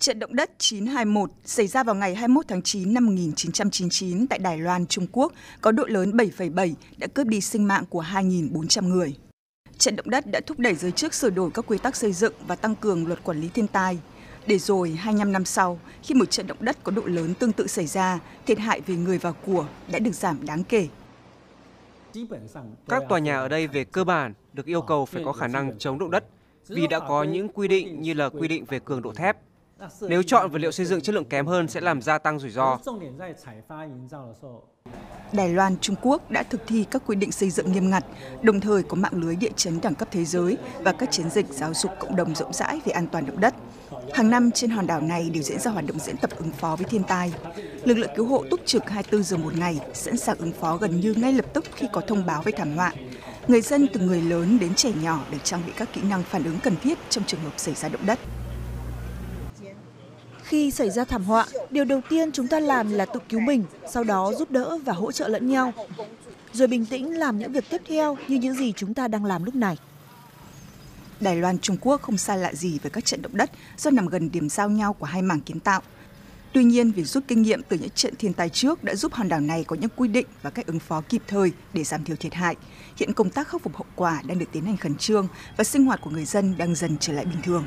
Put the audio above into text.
Trận động đất 921 xảy ra vào ngày 21 tháng 9 năm 1999 tại Đài Loan, Trung Quốc, có độ lớn 7,7 đã cướp đi sinh mạng của 2.400 người. Trận động đất đã thúc đẩy giới chức sửa đổi các quy tắc xây dựng và tăng cường luật quản lý thiên tai. Để rồi, 25 năm sau, khi một trận động đất có độ lớn tương tự xảy ra, thiệt hại về người và của đã được giảm đáng kể. Các tòa nhà ở đây về cơ bản được yêu cầu phải có khả năng chống động đất vì đã có những quy định như là quy định về cường độ thép. Nếu chọn vật liệu xây dựng chất lượng kém hơn sẽ làm gia tăng rủi ro. Đài Loan, Trung Quốc đã thực thi các quy định xây dựng nghiêm ngặt, đồng thời có mạng lưới địa chấn đẳng cấp thế giới và các chiến dịch giáo dục cộng đồng rộng rãi về an toàn động đất. Hàng năm trên hòn đảo này đều diễn ra hoạt động diễn tập ứng phó với thiên tai. Lực lượng cứu hộ túc trực 24 giờ một ngày, sẵn sàng ứng phó gần như ngay lập tức khi có thông báo về thảm họa. Người dân từ người lớn đến trẻ nhỏ được trang bị các kỹ năng phản ứng cần thiết trong trường hợp xảy ra động đất. Khi xảy ra thảm họa, điều đầu tiên chúng ta làm là tự cứu mình, sau đó giúp đỡ và hỗ trợ lẫn nhau. Rồi bình tĩnh làm những việc tiếp theo như những gì chúng ta đang làm lúc này. Đài Loan, Trung Quốc không xa lạ gì với các trận động đất do nằm gần điểm giao nhau của hai mảng kiến tạo. Tuy nhiên, việc rút kinh nghiệm từ những trận thiên tai trước đã giúp hòn đảo này có những quy định và cách ứng phó kịp thời để giảm thiểu thiệt hại. Hiện công tác khắc phục hậu quả đang được tiến hành khẩn trương và sinh hoạt của người dân đang dần trở lại bình thường.